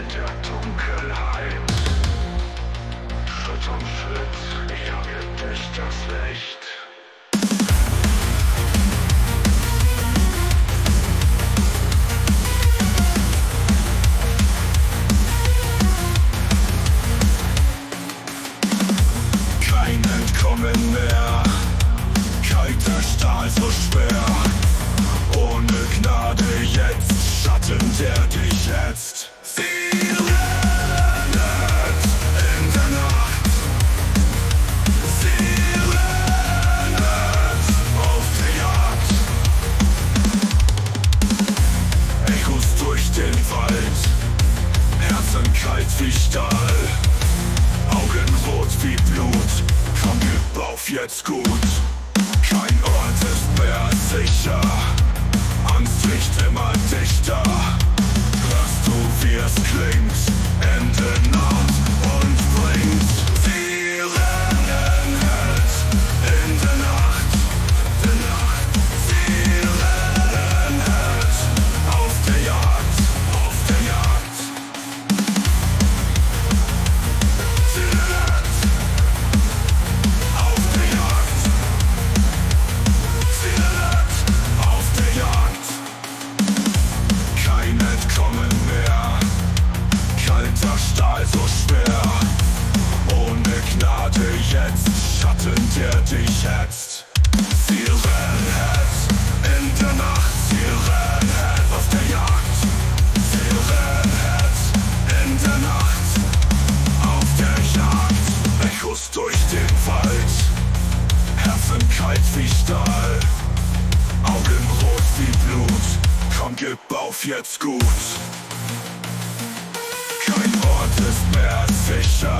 in der Dunkelheit. Schritt um Schritt jage dich das Licht. Kein Entkommen mehr, kalter Stahl so schwer. Herzen kalt wie Stahl. Augen rot wie Blut, komm gib auf jetzt gut. Jetzt. Schatten, der dich hetzt. Rennt in der Nacht. Rennt auf der Jagd. Rennt in der Nacht auf der Jagd, Echos durch den Wald, Herzen kalt wie Stahl, Augen rot wie Blut, komm gib auf jetzt gut. Kein Ort ist mehr sicher,